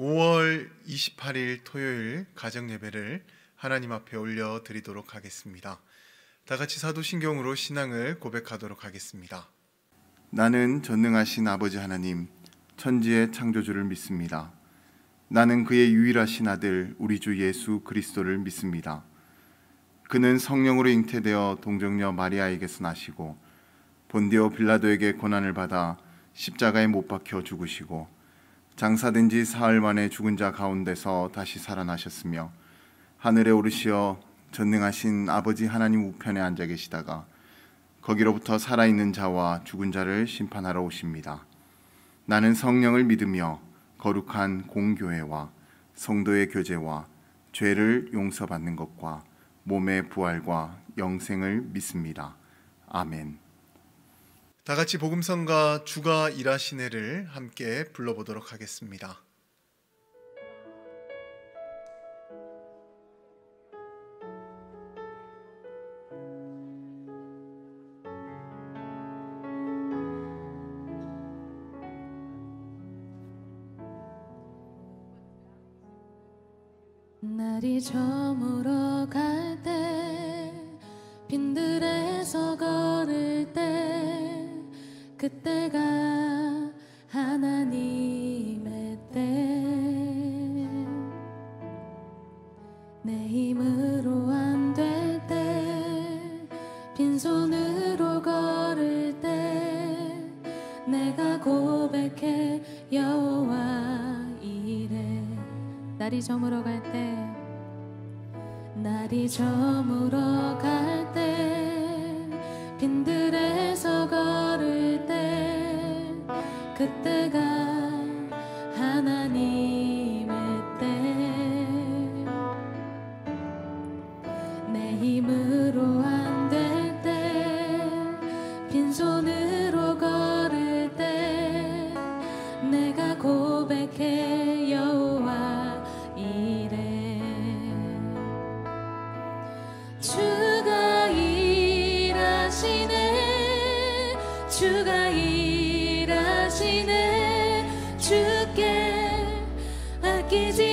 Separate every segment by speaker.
Speaker 1: 5월 28일 토요일 가정 예배를 하나님 앞에 올려 드리도록 하겠습니다. 다 같이 사도신경으로 신앙을 고백하도록 하겠습니다. 나는 전능하신 아버지 하나님 천지의 창조주를 믿습니다. 나는 그의 유일하신 아들 우리 주 예수 그리스도를 믿습니다. 그는 성령으로 잉태되어 동정녀 마리아에게서 나시고 본디오 빌라도에게 고난을 받아 십자가에 못 박혀 죽으시고 장사된 지 사흘 만에 죽은 자 가운데서 다시 살아나셨으며 하늘에 오르시어 전능하신 아버지 하나님 우편에 앉아 계시다가 거기로부터 살아있는 자와 죽은 자를 심판하러 오십니다. 나는 성령을 믿으며 거룩한 공교회와 성도의 교제와 죄를 용서받는 것과 몸의 부활과 영생을 믿습니다. 아멘. 다 같이 복음성가 주가 일하시네를 함께 불러보도록 하겠습니다.
Speaker 2: 날이 저물어 갈때 빈들에 그때가 하나님의 때. 내 힘으로 안 될 때 빈손으로 걸을 때 내가 고백해 여호와 이래. 날이 저물어 갈때 날이 저물어 갈때 하나님 아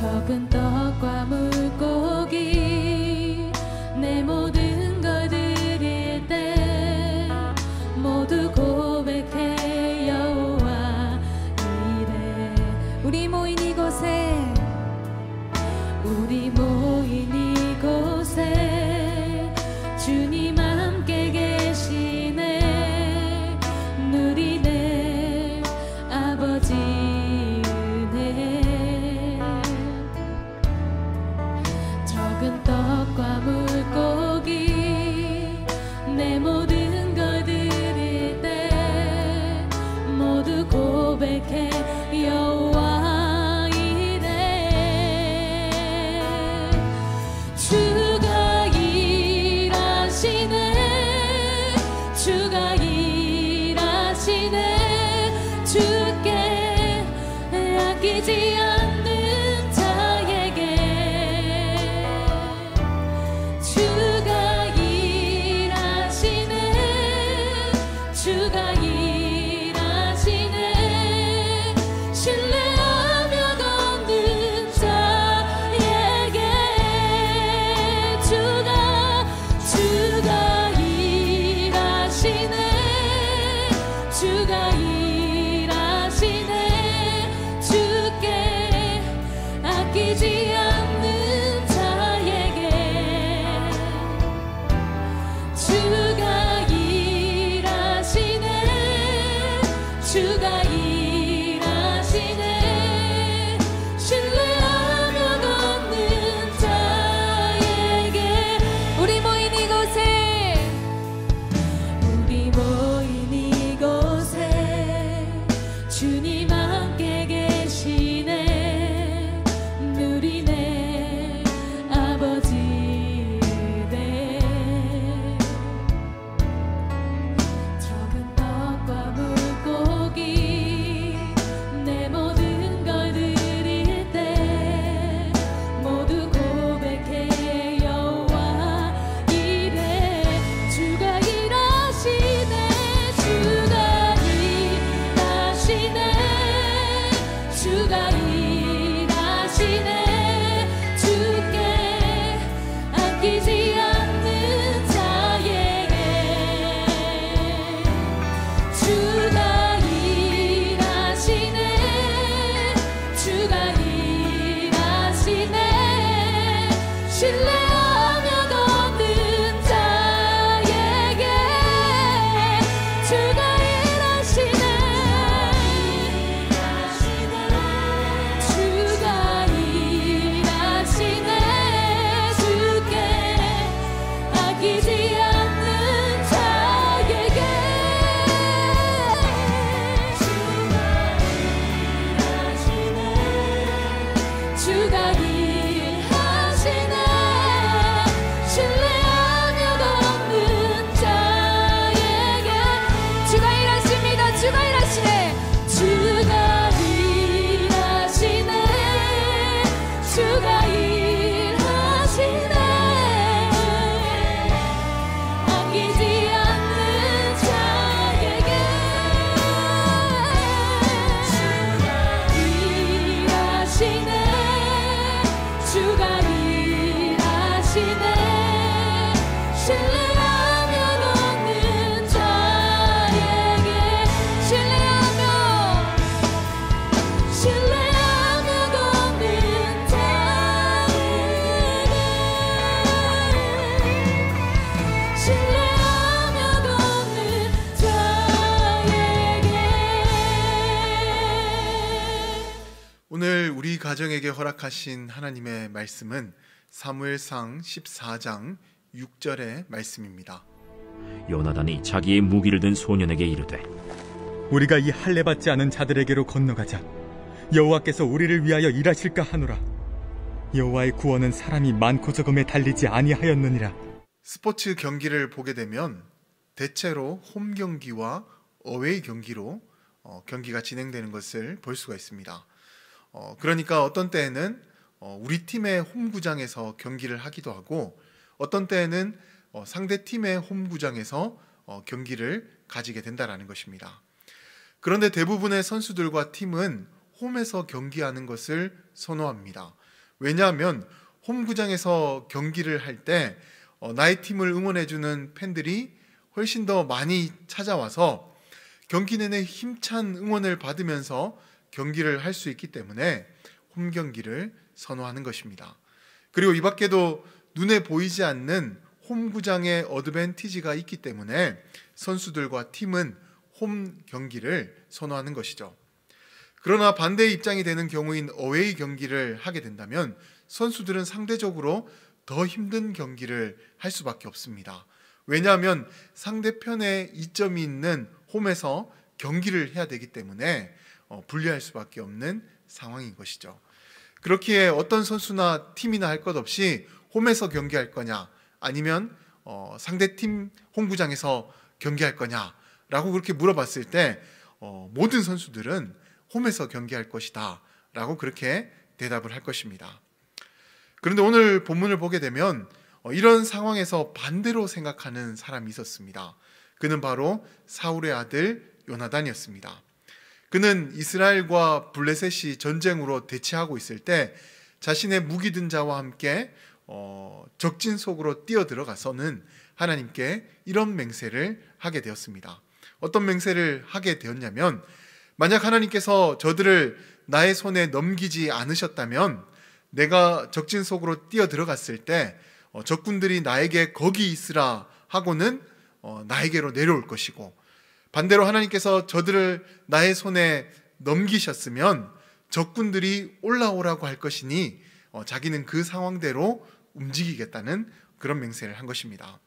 Speaker 2: 적은 떡과 물고기 내 모든
Speaker 1: 가정에게 허락하신 하나님의 말씀은 사무엘상 14장 6절의 말씀입니다.
Speaker 3: 요나단이 자기의 무기를 든 소년에게 이르되
Speaker 4: 우리가 이 할례 받지 않은 자들에게로 건너가자 여호와께서 우리를 위하여 일하실까 하노라 여호와의 구원은 사람이 많고 적음에 달리지 아니하였느니라
Speaker 1: 스포츠 경기를 보게 되면 대체로 홈 경기와 어웨이 경기로 어, 경기가 진행되는 것을 볼 수가 있습니다. 어, 그러니까 어떤 때에는 어, 우리 팀의 홈구장에서 경기를 하기도 하고 어떤 때에는 어, 상대 팀의 홈구장에서 어, 경기를 가지게 된다라는 것입니다. 그런데 대부분의 선수들과 팀은 홈에서 경기하는 것을 선호합니다. 왜냐하면 홈구장에서 경기를 할때 어, 나의 팀을 응원해주는 팬들이 훨씬 더 많이 찾아와서 경기 내내 힘찬 응원을 받으면서 경기를 할 수 있기 때문에 홈 경기를 선호하는 것입니다. 그리고 이 밖에도 눈에 보이지 않는 홈구장의 어드밴티지가 있기 때문에 선수들과 팀은 홈 경기를 선호하는 것이죠. 그러나 반대의 입장이 되는 경우인 어웨이 경기를 하게 된다면 선수들은 상대적으로 더 힘든 경기를 할 수밖에 없습니다. 왜냐하면 상대편에 이점이 있는 홈에서 경기를 해야 되기 때문에 어, 불리할 수밖에 없는 상황인 것이죠. 그렇기에 어떤 선수나 팀이나 할 것 없이 홈에서 경기할 거냐 아니면 어, 상대 팀 홈구장에서 경기할 거냐라고 그렇게 물어봤을 때 어, 모든 선수들은 홈에서 경기할 것이다 라고 그렇게 대답을 할 것입니다. 그런데 오늘 본문을 보게 되면 어, 이런 상황에서 반대로 생각하는 사람이 있었습니다. 그는 바로 사울의 아들 요나단이었습니다. 그는 이스라엘과 블레셋이 전쟁으로 대치하고 있을 때 자신의 무기 든 자와 함께 어, 적진 속으로 뛰어 들어가서는 하나님께 이런 맹세를 하게 되었습니다. 어떤 맹세를 하게 되었냐면 만약 하나님께서 저들을 나의 손에 넘기지 않으셨다면 내가 적진 속으로 뛰어 들어갔을 때 어, 적군들이 나에게 거기 있으라 하고는 어, 나에게로 내려올 것이고 반대로 하나님께서 저들을 나의 손에 넘기셨으면 적군들이 올라오라고 할 것이니 어, 자기는 그 상황대로 움직이겠다는 그런 맹세를 한 것입니다.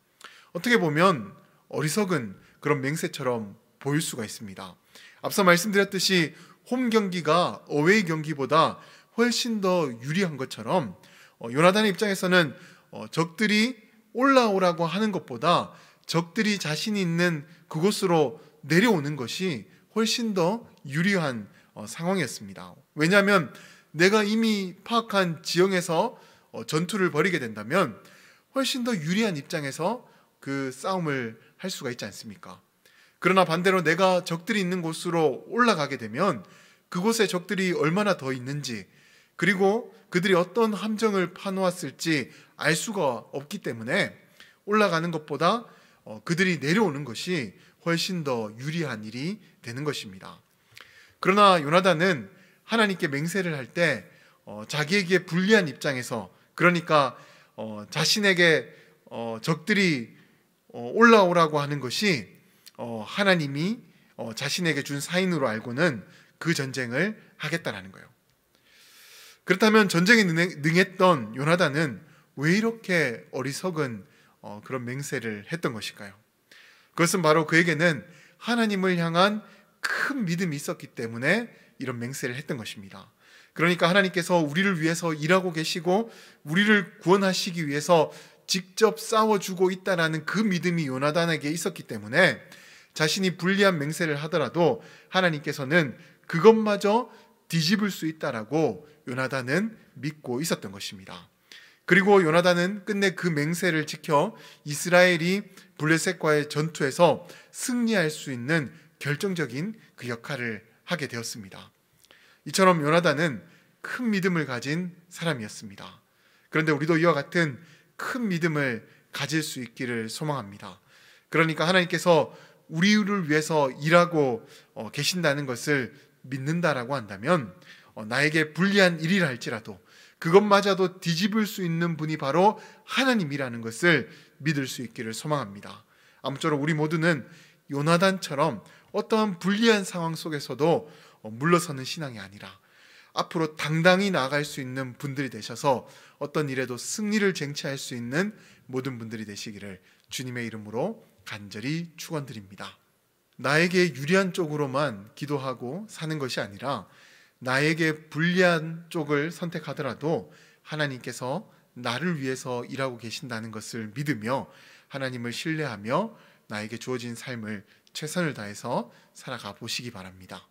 Speaker 1: 어떻게 보면 어리석은 그런 맹세처럼 보일 수가 있습니다. 앞서 말씀드렸듯이 홈 경기가 어웨이 경기보다 훨씬 더 유리한 것처럼 어, 요나단의 입장에서는 어, 적들이 올라오라고 하는 것보다 적들이 자신이 있는 그곳으로 내려오는 것이 훨씬 더 유리한 어, 상황이었습니다. 왜냐하면 내가 이미 파악한 지형에서 어, 전투를 벌이게 된다면 훨씬 더 유리한 입장에서 그 싸움을 할 수가 있지 않습니까? 그러나 반대로 내가 적들이 있는 곳으로 올라가게 되면 그곳에 적들이 얼마나 더 있는지 그리고 그들이 어떤 함정을 파놓았을지 알 수가 없기 때문에 올라가는 것보다 어, 그들이 내려오는 것이 훨씬 더 유리한 일이 되는 것입니다. 그러나 요나단은 하나님께 맹세를 할때 어, 자기에게 불리한 입장에서 그러니까 어, 자신에게 어, 적들이 어, 올라오라고 하는 것이 어, 하나님이 어, 자신에게 준 사인으로 알고는 그 전쟁을 하겠다라는 거예요. 그렇다면 전쟁에 능했던 요나단은 왜 이렇게 어리석은 어, 그런 맹세를 했던 것일까요? 그것은 바로 그에게는 하나님을 향한 큰 믿음이 있었기 때문에 이런 맹세를 했던 것입니다. 그러니까 하나님께서 우리를 위해서 일하고 계시고 우리를 구원하시기 위해서 직접 싸워주고 있다라는 그 믿음이 요나단에게 있었기 때문에 자신이 불리한 맹세를 하더라도 하나님께서는 그것마저 뒤집을 수 있다라고 요나단은 믿고 있었던 것입니다. 그리고 요나단은 끝내 그 맹세를 지켜 이스라엘이 블레셋과의 전투에서 승리할 수 있는 결정적인 그 역할을 하게 되었습니다. 이처럼 요나단은 큰 믿음을 가진 사람이었습니다. 그런데 우리도 이와 같은 큰 믿음을 가질 수 있기를 소망합니다. 그러니까 하나님께서 우리를 위해서 일하고 어, 계신다는 것을 믿는다라고 한다면 어, 나에게 불리한 일이라 할지라도 그것마저도 뒤집을 수 있는 분이 바로 하나님이라는 것을 믿을 수 있기를 소망합니다. 아무쪼록 우리 모두는 요나단처럼 어떠한 불리한 상황 속에서도 어, 물러서는 신앙이 아니라 앞으로 당당히 나아갈 수 있는 분들이 되셔서 어떤 일에도 승리를 쟁취할 수 있는 모든 분들이 되시기를 주님의 이름으로 간절히 축원드립니다. 나에게 유리한 쪽으로만 기도하고 사는 것이 아니라 나에게 불리한 쪽을 선택하더라도 하나님께서 나를 위해서 일하고 계신다는 것을 믿으며 하나님을 신뢰하며 나에게 주어진 삶을 최선을 다해서 살아가 보시기 바랍니다.